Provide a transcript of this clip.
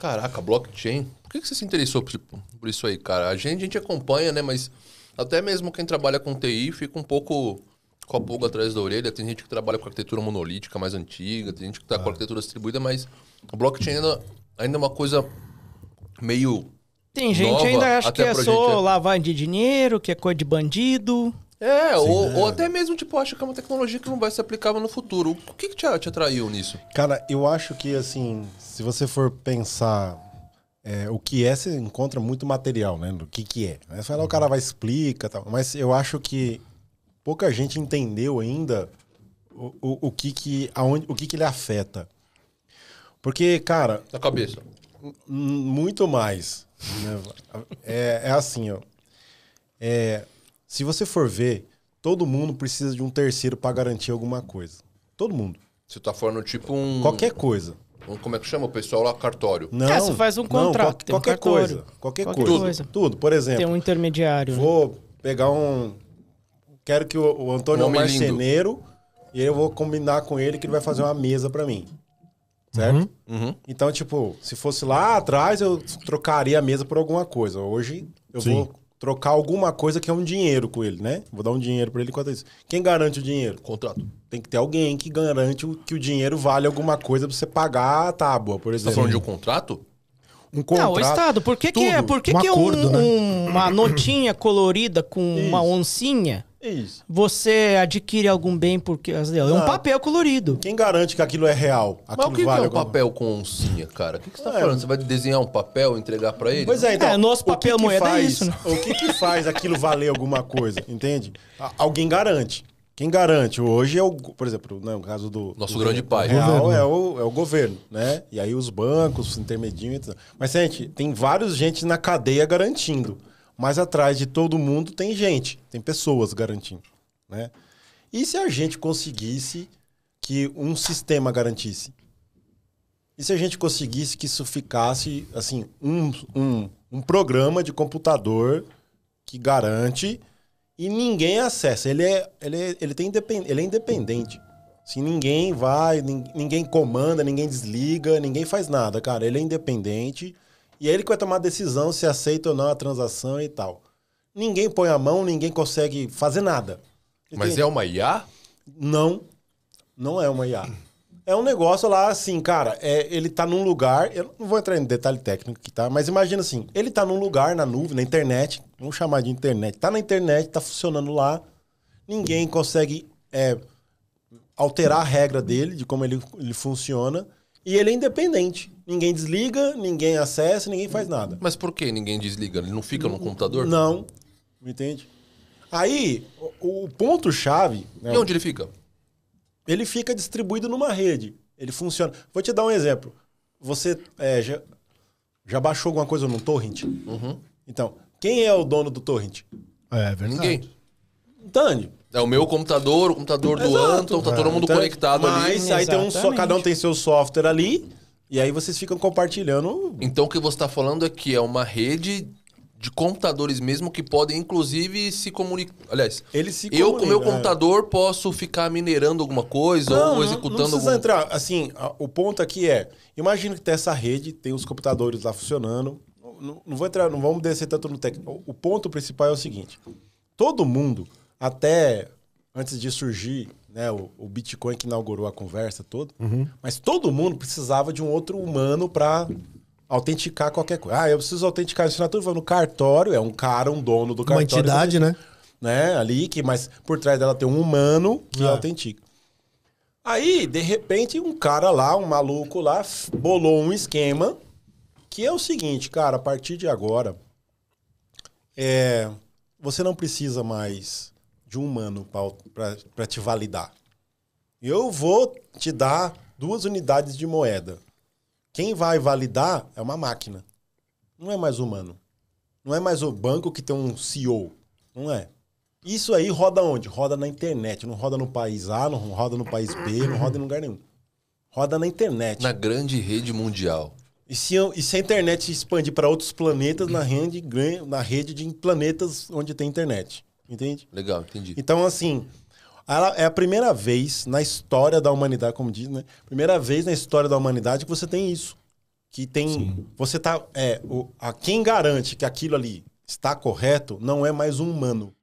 Caraca, blockchain. Por que que você se interessou por, por isso aí, cara? A gente, a gente acompanha, né? Mas até mesmo quem trabalha com TI fica um pouco com a pulga atrás da orelha. Tem gente que trabalha com arquitetura monolítica mais antiga, tem gente que tá com arquitetura distribuída, mas o blockchain ainda, ainda é uma coisa meio. Tem gente Nova, ainda acha que é só gente, é. lavagem de dinheiro, que é coisa de bandido. É, ou, é. ou até mesmo, tipo, acha que é uma tecnologia que não vai ser aplicável no futuro. O que, que te, te atraiu nisso? Cara, eu acho que, assim, se você for pensar é, o que é, você encontra muito material, né? Do que que é. Aí você lá, o cara vai explica tal. Mas eu acho que pouca gente entendeu ainda o, o, o que que, aonde, o que que ele afeta. Porque, cara, Na cabeça. Muito mais. né? É, é assim, ó. É, se você for ver, todo mundo precisa de um terceiro para garantir alguma coisa. Todo mundo. Você tá falando tipo um. Qualquer coisa. um- como é que chama o pessoal lá? Cartório. Não, É, você faz um não, contrato, qual- tem um qualquer cartório. coisa. Qualquer, Qualquer coisa. coisa. Tudo. Por exemplo, Tem um intermediário. né? vou pegar um. Quero que o, o Antônio Um é um lindo. marceneiro e eu vou combinar com ele que ele vai fazer uma mesa para mim. Certo? Uhum. Então, tipo, se fosse lá atrás, eu trocaria a mesa por alguma coisa. Hoje, eu Sim. vou trocar alguma coisa que é um dinheiro com ele, né? Vou dar um dinheiro pra ele enquanto isso. Quem garante o dinheiro? Contrato. Tem que ter alguém que garante o- que o dinheiro vale alguma coisa pra você pagar a tábua, por Você tá exemplo. falando de um contrato? um Não, contrato. o Estado, por que, que, é, por que, Um que é acordo, um- né? um- uma notinha colorida com uma Isso. oncinha Isso. você adquire algum bem porque é um papel colorido. Quem garante que aquilo é real? Mas Aquilo o que, que vale é um alguma- papel com oncinha, cara? O que, que você tá É. falando? Você vai desenhar um papel e entregar pra ele? Pois é, então. É, nosso o que papel que moeda é faz, isso, né? O que que faz aquilo valer alguma coisa, entende? A- Alguém garante. Quem garante hoje é o, por exemplo, né, no caso do Nosso do grande pai. real Governo. é o, é o governo, né? E aí os bancos, os intermediários, etc. Mas gente, tem vários gente na cadeia garantindo, mas atrás de todo mundo tem gente, tem pessoas garantindo, né? E se a gente conseguisse que um sistema garantisse? E se a gente conseguisse que isso ficasse, assim, um, um, um programa de computador que garante e ninguém acessa. Ele é, ele é, ele tem independ, ele é independente. Se ninguém vai, nin- ninguém comanda, ninguém desliga, ninguém faz nada, cara. Ele é independente e é ele que vai tomar a decisão se aceita ou não a transação e tal. Ninguém põe a mão, ninguém consegue fazer nada. Mas Entende? é uma IA? Não, não é uma IA. É um negócio lá assim, cara, é, ele tá num lugar, eu não vou entrar em detalhe técnico aqui, tá? Mas imagina assim, ele tá num lugar na nuvem, na internet, vamos chamar de internet, tá na internet, tá funcionando lá, ninguém consegue é, alterar a regra dele, de como ele, ele funciona, e ele é independente. Ninguém desliga, ninguém acessa, ninguém faz nada. Mas por que ninguém desliga? Ele não fica no computador? Não, entende? Aí, o, o ponto-chave... né, E onde ele fica? ele fica distribuído numa rede. Ele funciona. Vou te dar um exemplo. Você é, já, já baixou alguma coisa no torrent? Uhum. Então, quem é o dono do torrent? É verdade. Ninguém. Entende? É o meu computador, o computador do Exato. Anton, tá todo mundo Então, conectado ali. Mas aí tem um só, cada um tem seu software ali, e aí vocês ficam compartilhando. Então o que você tá falando é que é uma rede de computadores mesmo que podem inclusive se comunicar. Aliás, Eles se eu com o meu é. computador posso ficar minerando alguma coisa Não, ou não, executando não precisa algum... entrar. Assim, a- o ponto aqui é: imagina que tem essa rede, tem os computadores lá funcionando. Não, não vou entrar, não vamos descer tanto no técnico. O ponto principal é o seguinte: todo mundo, até antes de surgir né, o, o Bitcoin que inaugurou a conversa toda, mas todo mundo precisava de um outro humano para autenticar qualquer coisa. Ah, eu preciso autenticar a assinatura, vou no cartório, é um cara, um dono do Uma cartório. entidade, né? né, ali, que, mas por trás dela tem um humano que Ah. autentica. Aí, de repente, um cara lá, um maluco lá, bolou um esquema que é o seguinte, cara, a partir de agora, é, você não precisa mais de um humano para te validar. Eu vou te dar duas unidades de moeda. Quem vai validar é uma máquina. Não é mais humano. Não é mais o banco que tem um CEO. Não é. Isso aí roda onde? Roda na internet. Não roda no país A, não roda no país B, não roda em lugar nenhum. Roda na internet. Na grande rede mundial. E, se, e se a internet se expandir para outros planetas na rede, na rede de planetas onde tem internet? Entende? Legal, entendi. Então, assim, ela é a primeira vez na história da humanidade, como diz, né? Primeira vez na história da humanidade que você tem isso. que tem. Você tá. É, o, a, quem garante que aquilo ali está correto não é mais um humano.